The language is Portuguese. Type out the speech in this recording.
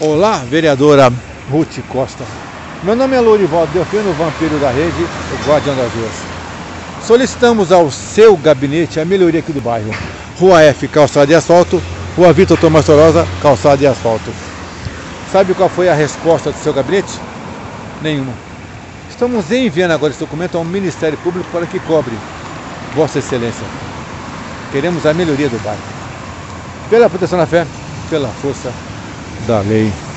Olá, vereadora Ruth Costa. Meu nome é Lourivaldo Delfino, vampiro da rede, o guardião das ruas. Solicitamos ao seu gabinete a melhoria aqui do bairro. Rua F, calçada de asfalto. Rua Vitor Tomás Torosa, calçada de asfalto. Sabe qual foi a resposta do seu gabinete? Nenhuma. Estamos enviando agora esse documento ao Ministério Público para que cobre Vossa Excelência. Queremos a melhoria do bairro. Pela proteção da fé, pela força da lei.